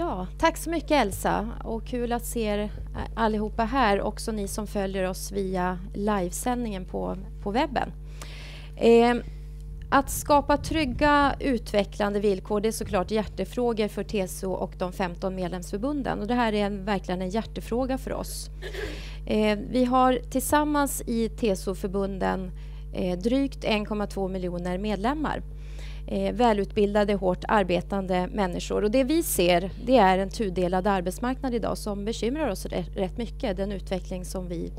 Ja, tack så mycket Elsa och kul att se er eh, allihopa här, också ni som följer oss via livesändningen på, på webben. Eh, att skapa trygga, utvecklande villkor det är såklart hjärtefrågor för TCO och de 15 medlemsförbunden. Och det här är en, verkligen en hjärtefråga för oss. Eh, vi har tillsammans i TCO-förbunden eh, drygt 1,2 miljoner medlemmar. Eh, välutbildade, hårt arbetande människor. Och det vi ser det är en tudelad arbetsmarknad idag som bekymrar oss rätt mycket. Den utveckling som vi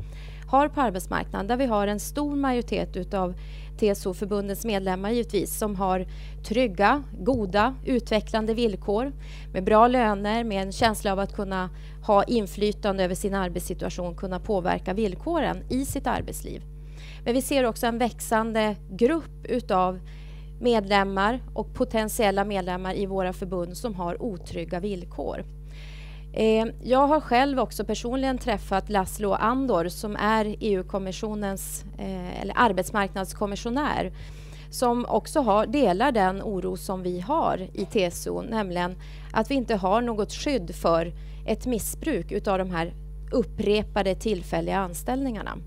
har på arbetsmarknaden där vi har en stor majoritet utav TSO-förbundens medlemmar givetvis som har trygga, goda, utvecklande villkor med bra löner, med en känsla av att kunna ha inflytande över sin arbetssituation, kunna påverka villkoren i sitt arbetsliv. Men vi ser också en växande grupp utav medlemmar och potentiella medlemmar i våra förbund som har otrygga villkor. Eh, jag har själv också personligen träffat Laszlo Andor som är EU-kommissionens eh, eller arbetsmarknadskommissionär som också har, delar den oro som vi har i TCO, nämligen att vi inte har något skydd för ett missbruk utav de här upprepade tillfälliga anställningarna.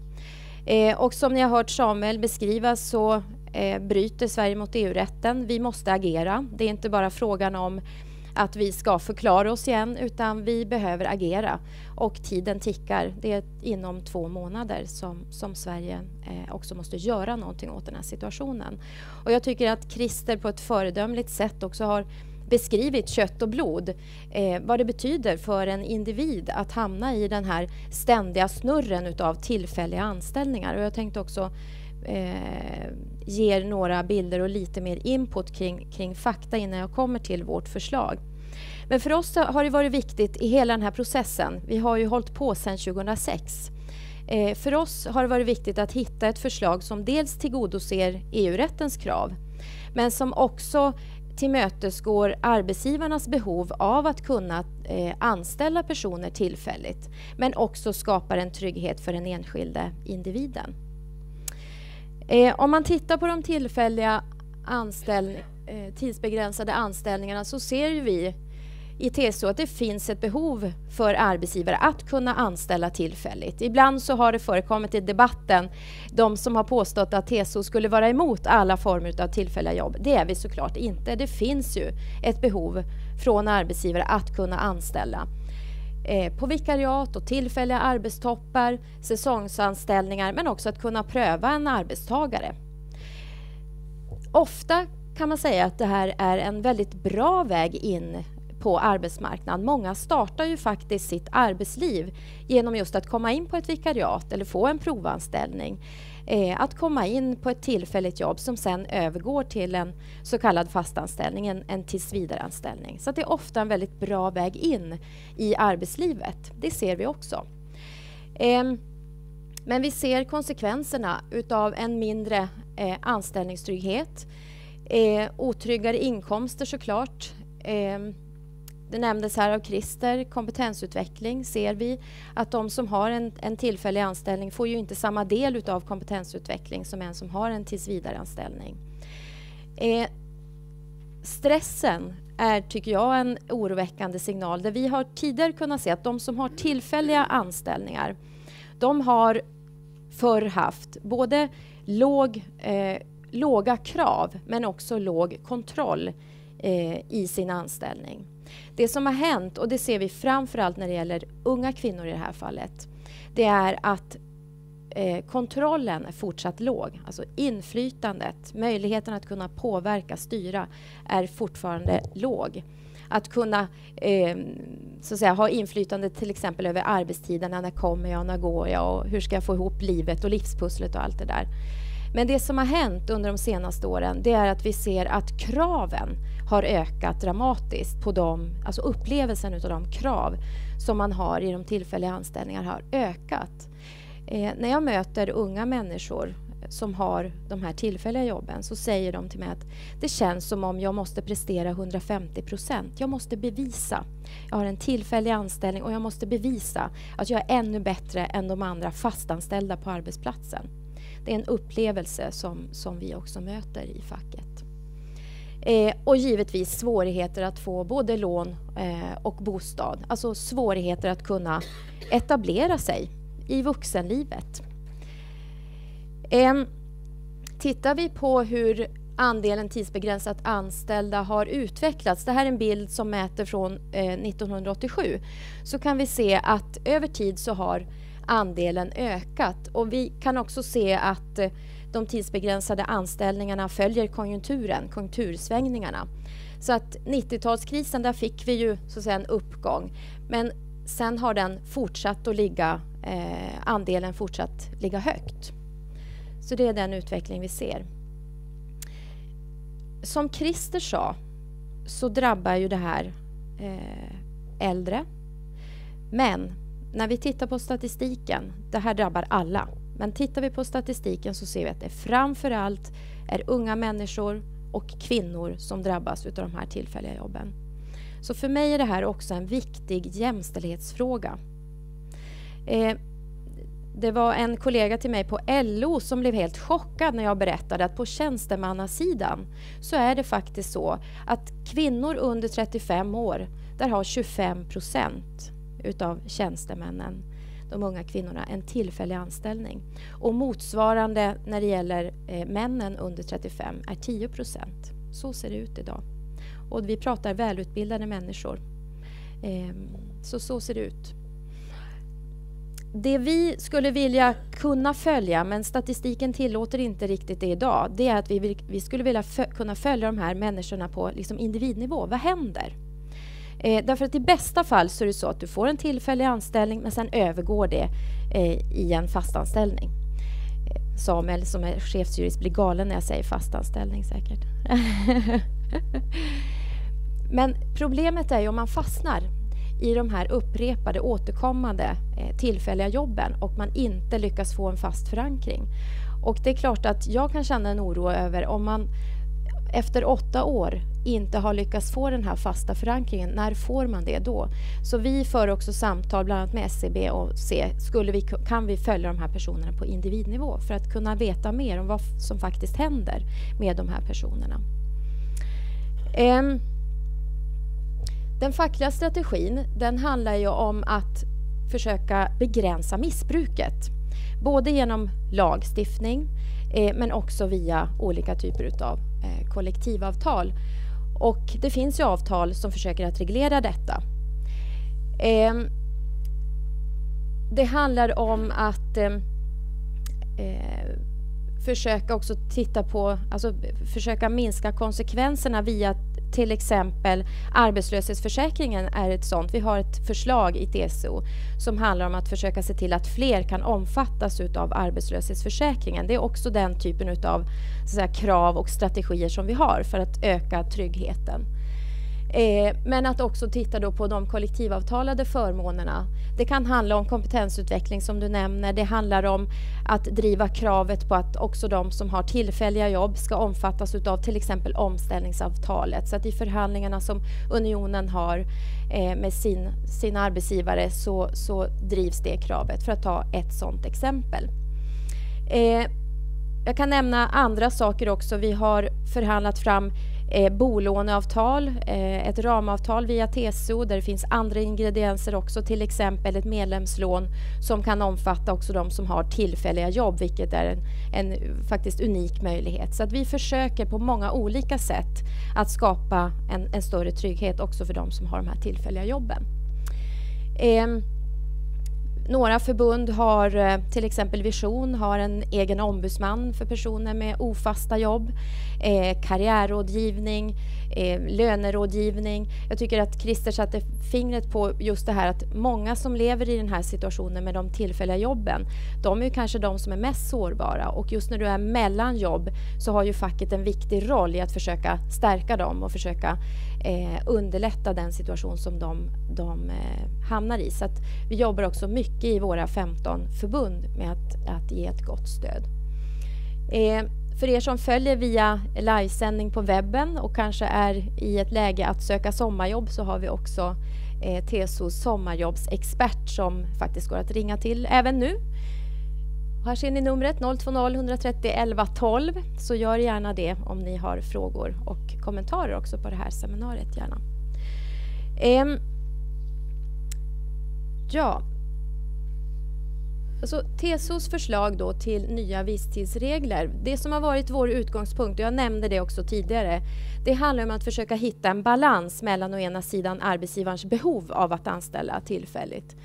Eh, och som ni har hört Samuel beskriva så eh, bryter Sverige mot EU-rätten. Vi måste agera. Det är inte bara frågan om att vi ska förklara oss igen utan vi behöver agera. Och tiden tickar. Det är inom två månader som, som Sverige eh, också måste göra någonting åt den här situationen. Och jag tycker att Christer på ett föredömligt sätt också har beskrivit kött och blod, eh, vad det betyder för en individ att hamna i den här ständiga snurren utav tillfälliga anställningar. Och jag tänkte också eh, ger några bilder och lite mer input kring, kring fakta innan jag kommer till vårt förslag. Men för oss har det varit viktigt i hela den här processen. Vi har ju hållit på sedan 2006. Eh, för oss har det varit viktigt att hitta ett förslag som dels tillgodoser EU-rättens krav men som också tillmötesgår arbetsgivarnas behov av att kunna eh, anställa personer tillfälligt men också skapar en trygghet för den enskilde individen. Eh, om man tittar på de tillfälliga anställ eh, tidsbegränsade anställningarna så ser ju vi i TCO att det finns ett behov för arbetsgivare att kunna anställa tillfälligt. Ibland så har det förekommit i debatten de som har påstått att TCO skulle vara emot alla former av tillfälliga jobb. Det är vi såklart inte. Det finns ju ett behov från arbetsgivare att kunna anställa eh, på vikariat och tillfälliga arbetstoppar, säsongsanställningar men också att kunna pröva en arbetstagare. Ofta kan man säga att det här är en väldigt bra väg in på arbetsmarknaden. Många startar ju faktiskt sitt arbetsliv genom just att komma in på ett vikariat eller få en provanställning. Eh, att komma in på ett tillfälligt jobb som sen övergår till en så kallad fastanställning, en, en tillsvidareanställning. Så det är ofta en väldigt bra väg in i arbetslivet. Det ser vi också. Eh, men vi ser konsekvenserna utav en mindre eh, anställningstrygghet, eh, otryggare inkomster såklart, eh, det nämndes här av Christer, kompetensutveckling ser vi att de som har en, en tillfällig anställning får ju inte samma del av kompetensutveckling som en som har en tillsvidareanställning. Eh, stressen är, tycker jag, en oroväckande signal där vi har tidigare kunnat se att de som har tillfälliga anställningar de har förr haft både låg, eh, låga krav men också låg kontroll eh, i sin anställning. Det som har hänt, och det ser vi framförallt när det gäller unga kvinnor i det här fallet, det är att eh, kontrollen är fortsatt låg. Alltså inflytandet, möjligheten att kunna påverka, styra, är fortfarande låg. Att kunna eh, så att säga, ha inflytande till exempel över arbetstiderna. När kommer jag? När går jag? Och hur ska jag få ihop livet och livspusslet och allt det där. Men det som har hänt under de senaste åren det är att vi ser att kraven har ökat dramatiskt på de, alltså upplevelsen av de krav som man har i de tillfälliga anställningarna har ökat. Eh, när jag möter unga människor som har de här tillfälliga jobben så säger de till mig att det känns som om jag måste prestera 150 procent. Jag måste bevisa. Jag har en tillfällig anställning och jag måste bevisa att jag är ännu bättre än de andra fastanställda på arbetsplatsen. Det är en upplevelse som, som vi också möter i facket. Eh, och givetvis svårigheter att få både lån eh, och bostad. Alltså svårigheter att kunna etablera sig i vuxenlivet. Eh, tittar vi på hur andelen tidsbegränsat anställda har utvecklats. Det här är en bild som mäter från eh, 1987. Så kan vi se att över tid så har andelen ökat och vi kan också se att eh, de tidsbegränsade anställningarna följer konjunkturen, konjunktursvängningarna. Så att 90-talskrisen, där fick vi ju så att säga en uppgång. Men sen har den fortsatt att ligga, eh, andelen fortsatt ligga högt. Så det är den utveckling vi ser. Som Christer sa så drabbar ju det här eh, äldre. Men när vi tittar på statistiken, det här drabbar alla. Men tittar vi på statistiken så ser vi att det framför allt är unga människor och kvinnor som drabbas av de här tillfälliga jobben. Så för mig är det här också en viktig jämställdhetsfråga. Eh, det var en kollega till mig på LO som blev helt chockad när jag berättade att på tjänstemannasidan så är det faktiskt så att kvinnor under 35 år, där har 25 procent utav tjänstemännen de unga kvinnorna en tillfällig anställning. Och motsvarande när det gäller eh, männen under 35 är 10 procent. Så ser det ut idag. Och vi pratar välutbildade människor. Eh, så så ser det ut. Det vi skulle vilja kunna följa, men statistiken tillåter inte riktigt det idag, det är att vi, vill, vi skulle vilja kunna följa de här människorna på liksom individnivå. Vad händer? Eh, därför att i bästa fall så är det så att du får en tillfällig anställning men sen övergår det eh, i en fastanställning. Eh, Samuel som är chefsjurist blir galen när jag säger fast anställning säkert. men problemet är ju om man fastnar i de här upprepade återkommande eh, tillfälliga jobben och man inte lyckas få en fast förankring. Och det är klart att jag kan känna en oro över om man efter åtta år inte har lyckats få den här fasta förankringen, när får man det då? Så vi för också samtal bland annat med SCB och se, skulle vi, kan vi följa de här personerna på individnivå för att kunna veta mer om vad som faktiskt händer med de här personerna. Um, den fackliga strategin den handlar ju om att försöka begränsa missbruket. Både genom lagstiftning eh, men också via olika typer av eh, kollektivavtal. Och det finns ju avtal som försöker att reglera detta. Eh, det handlar om att ehm, eh, försöka också titta på, alltså försöka minska konsekvenserna via till exempel arbetslöshetsförsäkringen är ett sånt. Vi har ett förslag i TCO som handlar om att försöka se till att fler kan omfattas av arbetslöshetsförsäkringen. Det är också den typen av krav och strategier som vi har för att öka tryggheten. Eh, men att också titta då på de kollektivavtalade förmånerna. Det kan handla om kompetensutveckling som du nämner. Det handlar om att driva kravet på att också de som har tillfälliga jobb ska omfattas av till exempel omställningsavtalet. Så att i förhandlingarna som unionen har eh, med sin, sin arbetsgivare så, så drivs det kravet, för att ta ett sådant exempel. Eh, jag kan nämna andra saker också. Vi har förhandlat fram eh, bolåneavtal, eh, ett ramavtal via TCO där det finns andra ingredienser också, till exempel ett medlemslån som kan omfatta också de som har tillfälliga jobb, vilket är en, en faktiskt unik möjlighet. Så att vi försöker på många olika sätt att skapa en, en större trygghet också för de som har de här tillfälliga jobben. Eh, några förbund har, eh, till exempel Vision, har en egen ombudsman för personer med ofasta jobb. Eh, karriärrådgivning, eh, lönerådgivning. Jag tycker att Christer satte fingret på just det här att många som lever i den här situationen med de tillfälliga jobben, de är kanske de som är mest sårbara och just när du är mellan jobb så har ju facket en viktig roll i att försöka stärka dem och försöka eh, underlätta den situation som de, de eh, hamnar i. Så vi jobbar också mycket i våra 15 förbund med att, att ge ett gott stöd. Eh, för er som följer via livesändning på webben och kanske är i ett läge att söka sommarjobb så har vi också eh, TSOs sommarjobbsexpert som faktiskt går att ringa till även nu. Här ser ni numret 020 130 11 12. Så gör gärna det om ni har frågor och kommentarer också på det här seminariet. gärna. Eh, ja. Alltså, TSOs förslag då till nya visstidsregler, det som har varit vår utgångspunkt, och jag nämnde det också tidigare, det handlar om att försöka hitta en balans mellan å ena sidan arbetsgivarens behov av att anställa tillfälligt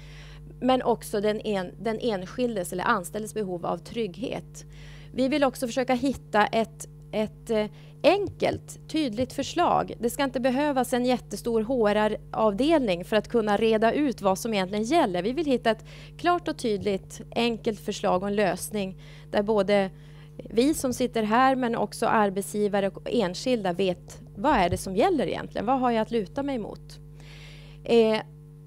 men också den, en, den enskildes eller anställdes behov av trygghet. Vi vill också försöka hitta ett, ett eh, enkelt, tydligt förslag. Det ska inte behövas en jättestor HR-avdelning för att kunna reda ut vad som egentligen gäller. Vi vill hitta ett klart och tydligt, enkelt förslag och en lösning där både vi som sitter här men också arbetsgivare och enskilda vet vad är det som gäller egentligen? Vad har jag att luta mig mot? Eh,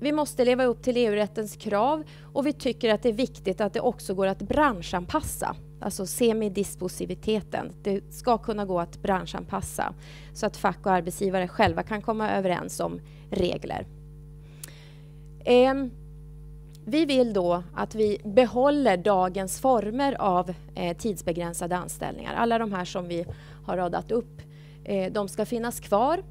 vi måste leva upp till EU-rättens krav och vi tycker att det är viktigt att det också går att branschanpassa, alltså semidispositiviteten. Det ska kunna gå att branschanpassa så att fack och arbetsgivare själva kan komma överens om regler. Eh, vi vill då att vi behåller dagens former av eh, tidsbegränsade anställningar. Alla de här som vi har radat upp, eh, de ska finnas kvar.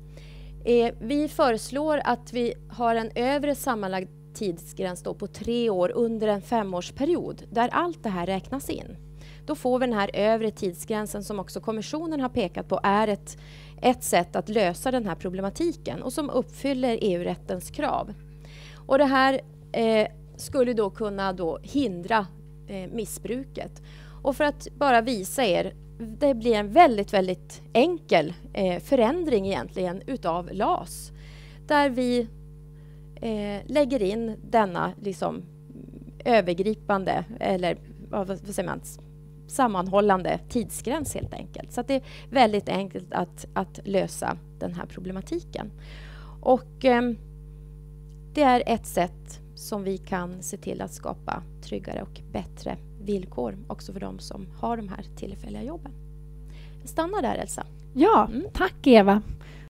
Eh, vi föreslår att vi har en övre sammanlagd tidsgräns då på tre år under en femårsperiod där allt det här räknas in. Då får vi den här övre tidsgränsen som också kommissionen har pekat på är ett, ett sätt att lösa den här problematiken och som uppfyller EU-rättens krav. Och det här eh, skulle då kunna då hindra eh, missbruket. Och för att bara visa er det blir en väldigt, väldigt enkel eh, förändring egentligen utav LAS. Där vi eh, lägger in denna liksom, övergripande eller vad säger man, sammanhållande tidsgräns helt enkelt. Så det är väldigt enkelt att, att lösa den här problematiken. Och eh, det är ett sätt som vi kan se till att skapa tryggare och bättre villkor också för de som har de här tillfälliga jobben. Jag stannar där, Elsa. Ja, mm. tack Eva.